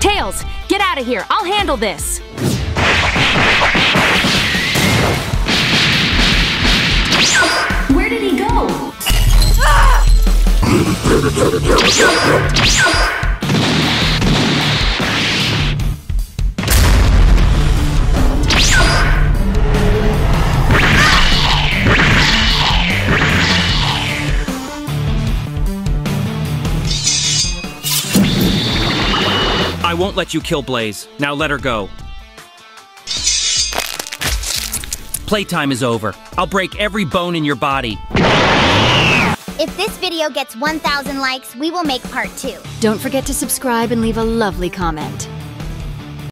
Tails, get out of here. I'll handle this. Where did he go? I won't let you kill Blaze. Now let her go. Playtime is over. I'll break every bone in your body. If this video gets 1,000 likes, we will make part two. Don't forget to subscribe and leave a lovely comment.